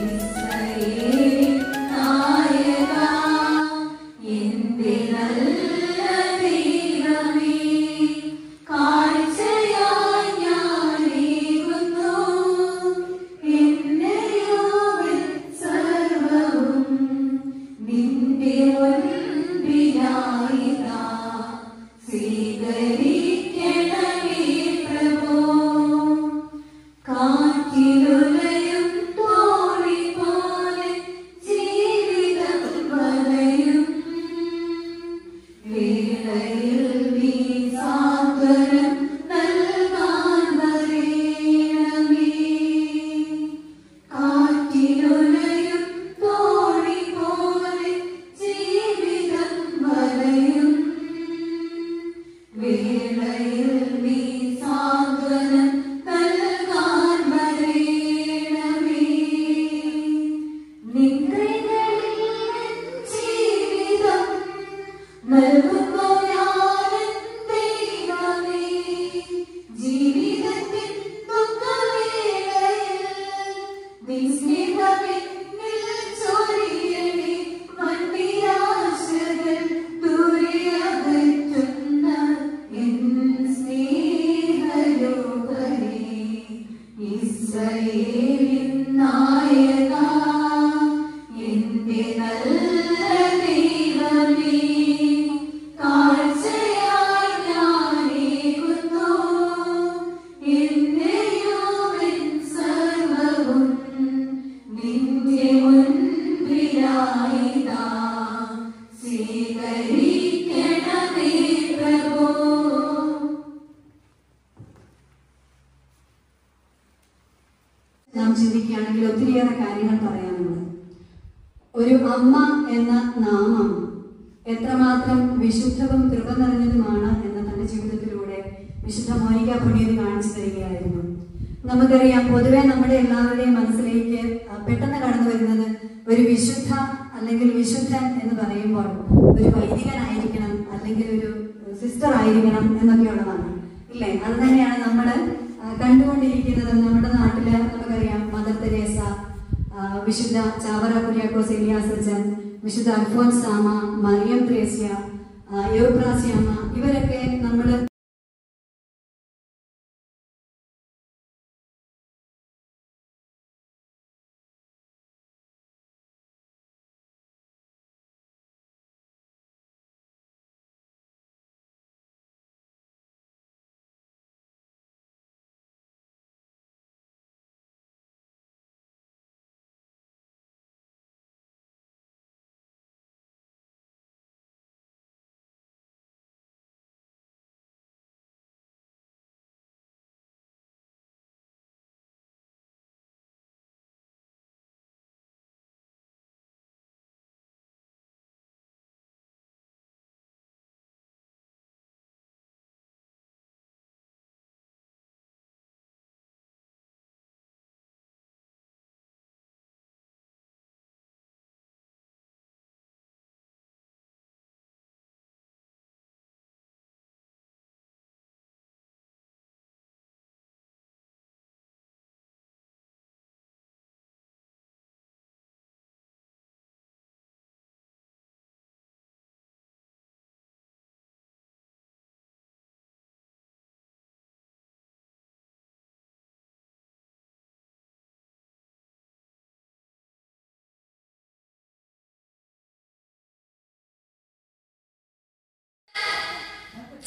Amen. way നാം ചിന്തിക്കുകയാണെങ്കിൽ ഒത്തിരിയേറെ കാര്യങ്ങൾ പറയാനുണ്ട്. ഒരു അമ്മ എന്ന നാമം എത്രമാത്രം വിശുദ്ധവും കൃപ നിറഞ്ഞതുമാണ് എന്ന് തന്റെ ജീവിതത്തിലൂടെ വിശുദ്ധ മോനിക പുണ്യത് കാണിച്ചു തരികയായിരുന്നു. നമുക്കറിയാം പൊതുവെ നമ്മുടെ എല്ലാവരുടെയും മനസ്സിലേക്ക് പെട്ടെന്ന് കടന്നു വരുന്നത് ഒരു വിശുദ്ധ അല്ലെങ്കിൽ വിശുദ്ധൻ എന്ന് പറയുമ്പോൾ ഒരു വൈദികനായിരിക്കണം അല്ലെങ്കിൽ ഒരു സിസ്റ്റർ ആയിരിക്കണം എന്നൊക്കെയുള്ളതാണ്. ഇല്ലേ? അത് തന്നെയാണ് നമ്മൾ കണ്ടുകൊണ്ടിരിക്കുന്നത് നമ്മുടെ വിശുദ്ധ ചാവറ കുര്യാക്കോസ് എലിയാസച്ചൻ വിശുദ്ധ അൽഫോൻസ് ആമ മറിയം ത്രേസ്യ യോപ്രാസ്യാമ ഇവരൊക്കെ നമ്മൾ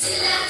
Yeah.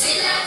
Yeah.